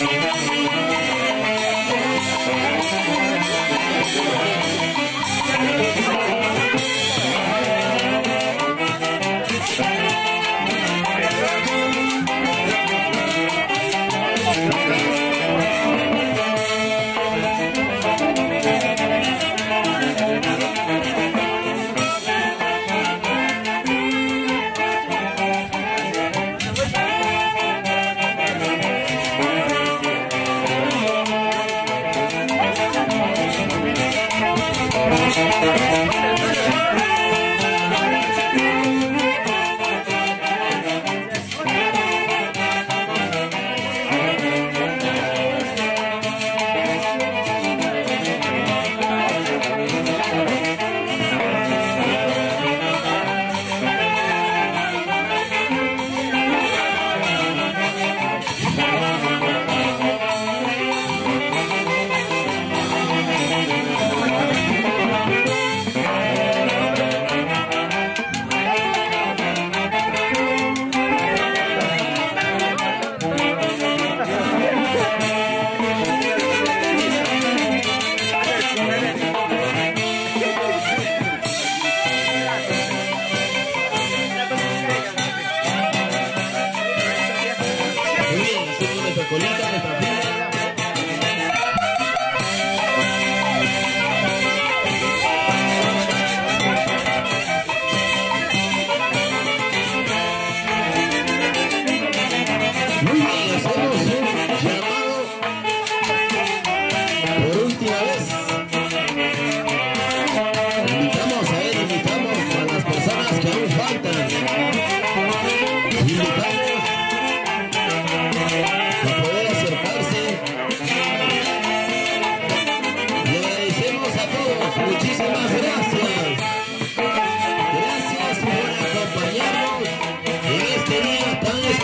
Thank you.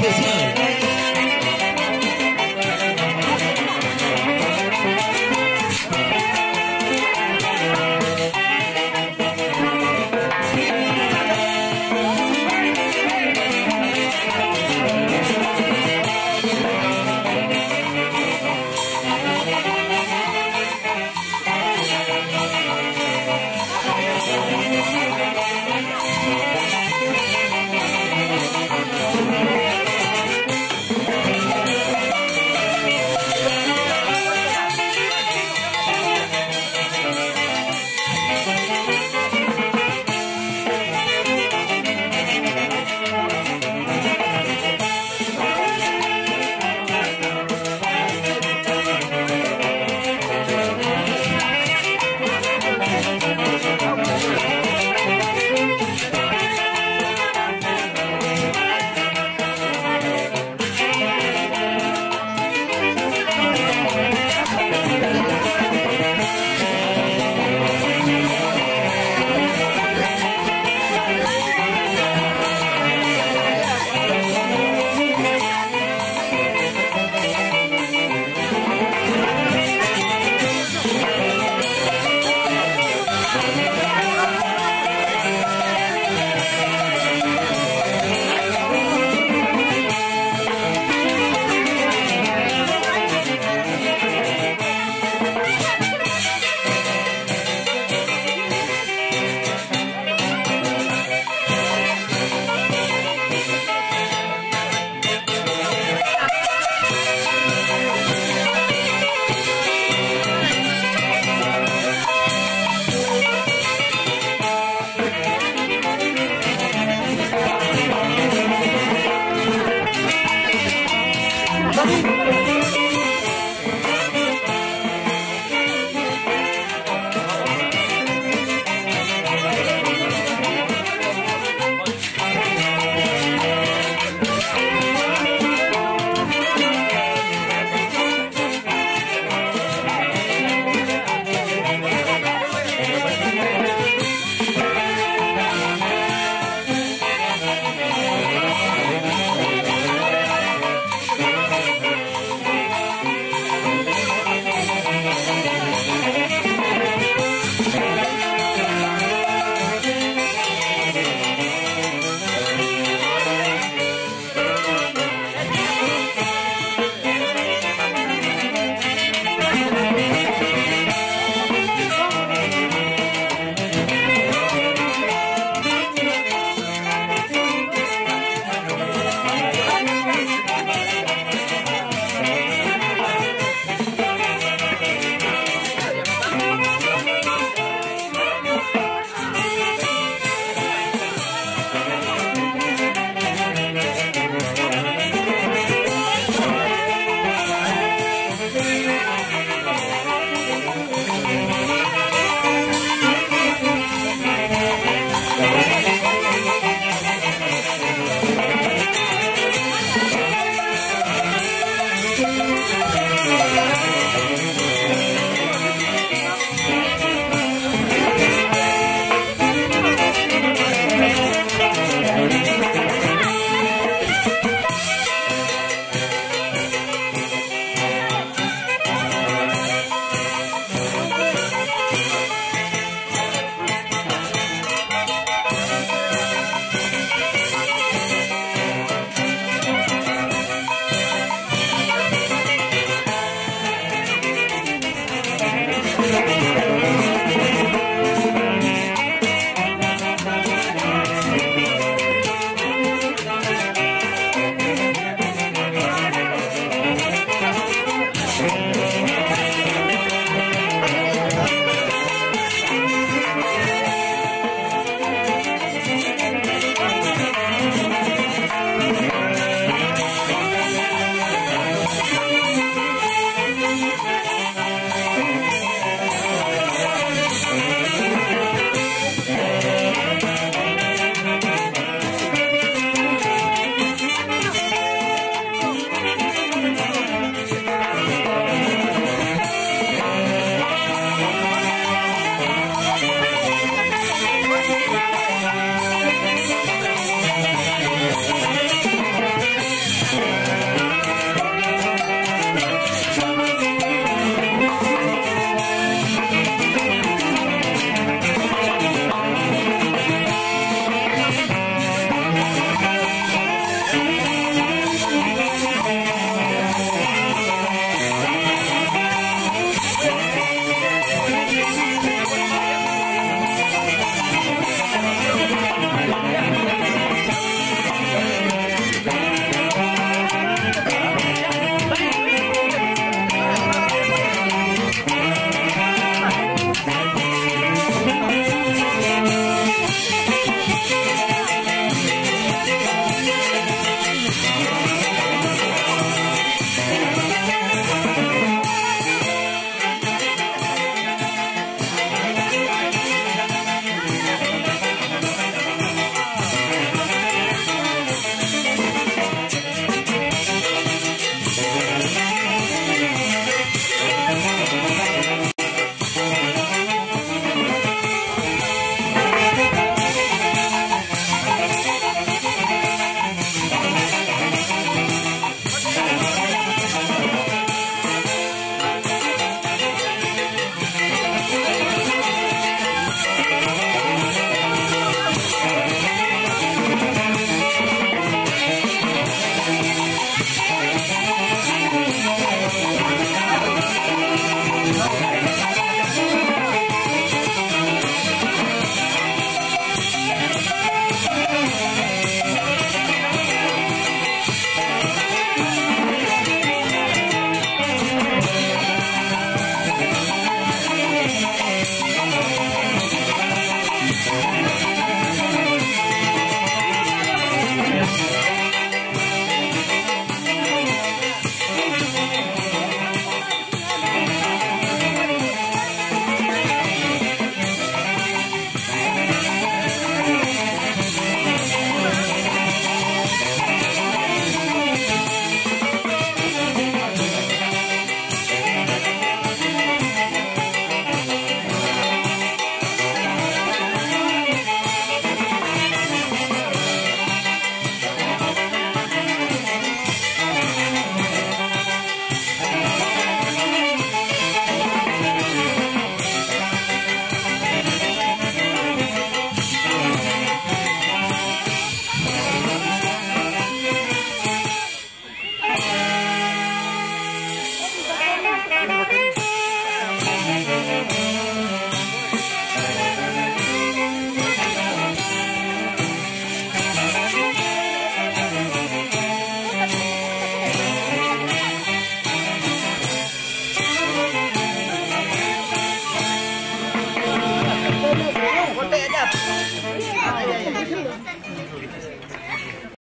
Especial.